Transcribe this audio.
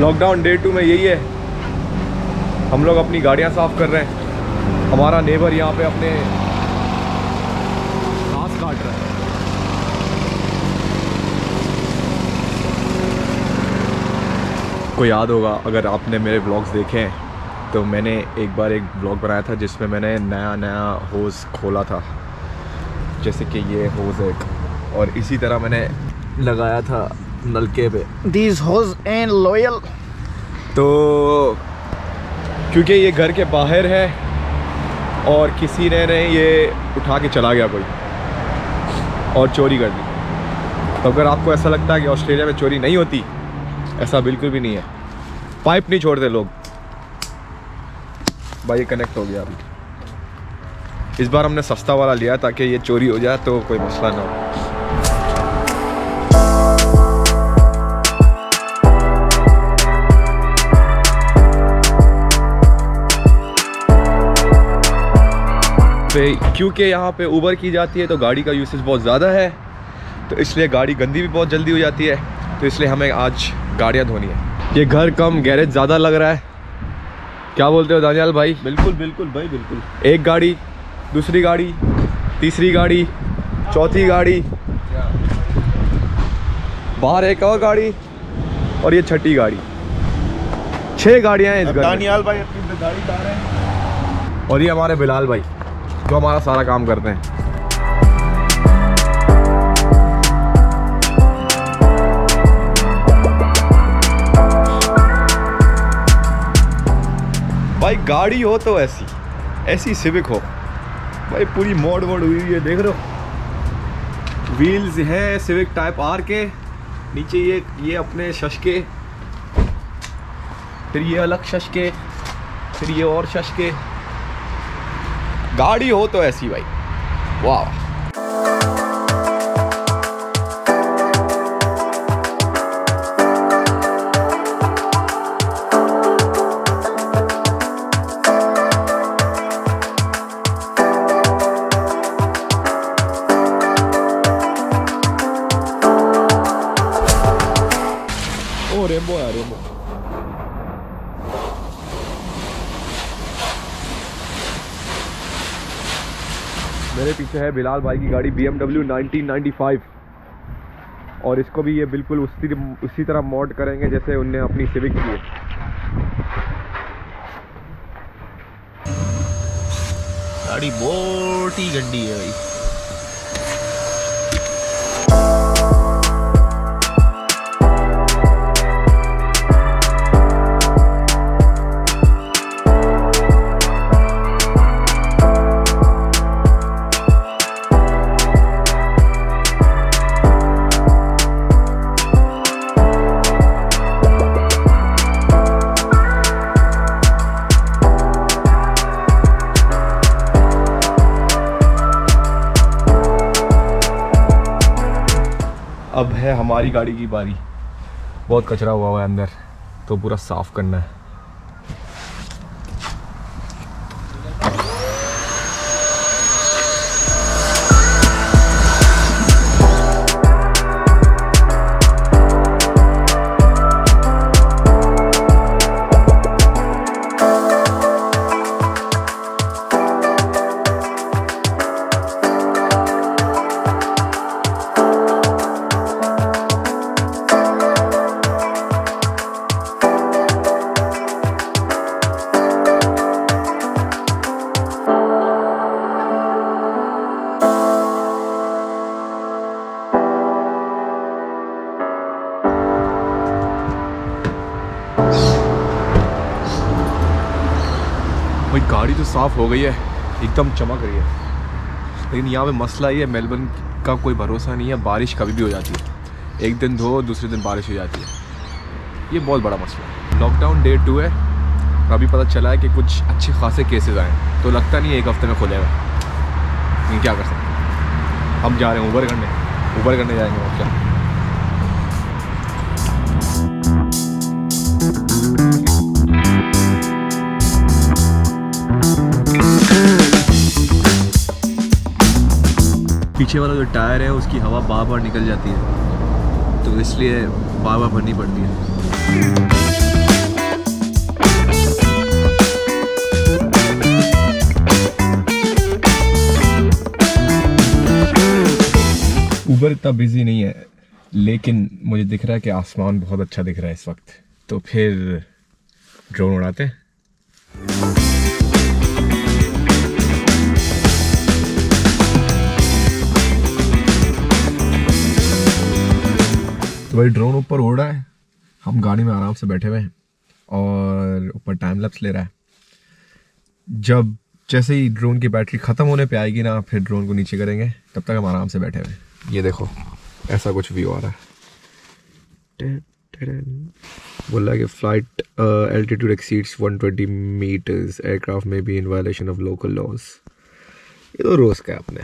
Lockdown day to में यही है। हम लोग अपनी गाड़ियाँ साफ़ कर रहे हैं। हमारा नेबर यहाँ पे अपने घास काट रहा है। को याद होगा, अगर आपने मेरे ब्लॉग्स देखे हैं तो मैंने एक बार एक ब्लॉग बनाया था जिसमें मैंने नया नया होज़ खोला था। जैसे कि ये होज़ एक। और इसी तरह मैंने लगाया था नलके पे। These hose ain't loyal. तो क्योंकि ये घर के बाहर है और किसी ने ने ये उठा के चला गया कोई और चोरी कर दी। तो अगर आपको ऐसा लगता है कि ऑस्ट्रेलिया में चोरी नहीं होती ऐसा बिल्कुल भी नहीं है। पाइप नहीं छोड़ते लोग। भाई ये कनेक्ट हो गया अभी। इस बार हमने सस्ता वाला लिया ताकि ये चोरी हो जाए तो कोई मसला ना हो। पे क्योंकि यहाँ पे ऊबर की जाती है तो गाड़ी का यूसेज बहुत ज़्यादा है तो इसलिए गाड़ी गंदी भी बहुत जल्दी हो जाती है तो इसलिए हमें आज गाड़ियाँ धोनी है। ये घर कम गैरेज ज़्यादा लग रहा है। क्या बोलते हो दानियाल भाई? बिल्कुल बिल्कुल भाई बिल्कुल। एक गाड़ी दूसरी गाड़ी तीसरी गाड़ी चौथी गाड़ी बाहर एक और गाड़ी और ये छठी गाड़ी। छह गाड़ियाँ हैं इस दानियाल भाई अपनी गाड़ी ला रहे हैं। और ये हमारे बिलाल भाई। जो हमारा सारा काम करते हैं। भाई, गाड़ी हो तो ऐसी। ऐसी सिविक हो। भाई, पूरी मोड़ वोड़ हुई हुई है, देख रहे हो। व्हील्स है सिविक टाइप आर के। नीचे ये ये अपने शशके फिर ये अलग शशके फिर ये और शशके गाड़ी हो तो ऐसी भाई। वाह। ओ रेम्बो मेरे पीछे है बिलाल भाई की गाड़ी बी एम और इसको भी ये बिल्कुल उसी उसी तरह मॉड करेंगे जैसे उनने अपनी सिविक की है। गाड़ी बहुत ही गंदी है भाई। अब है हमारी गाड़ी की बारी। बहुत कचरा हुआ हुआ है अंदर तो पूरा साफ़ करना है। भाई, गाड़ी तो साफ़ हो गई है, एकदम चमक रही है। लेकिन यहाँ पे मसला ये है, मेलबर्न का कोई भरोसा नहीं है, बारिश कभी भी हो जाती है। एक दिन धो, दूसरे दिन बारिश हो जाती है। ये बहुत बड़ा मसला है। लॉकडाउन डे टू है। अभी पता चला है कि कुछ अच्छे खासे केसेस आए तो लगता नहीं है एक हफ़्ते में खुलेगा लेकिन क्या कर सकते हम जा रहे हैं ऊबर करने ऊबर करने जाएँगे और क्या? पीछे वाला जो टायर है, उसकी हवा बार बार निकल जाती है। तो इसलिए बार बार भरनी पड़ती है। ऊबर इतना बिज़ी नहीं है, लेकिन मुझे दिख रहा है कि आसमान बहुत अच्छा दिख रहा है इस वक्त। तो फिर ड्रोन उड़ाते हैं। भाई ड्रोन ऊपर उड़ रहा है। हम गाड़ी में आराम से बैठे हुए हैं और ऊपर टाइम लैप्स ले रहा है। जब जैसे ही ड्रोन की बैटरी ख़त्म होने पे आएगी ना, फिर ड्रोन को नीचे करेंगे, तब तक हम आराम से बैठे हुए हैं। ये देखो, ऐसा कुछ व्यू आ रहा है। बोल कि flight altitude exceeds 120 metres aircraft में be in violation of local laws ये तो रोज का है अपने।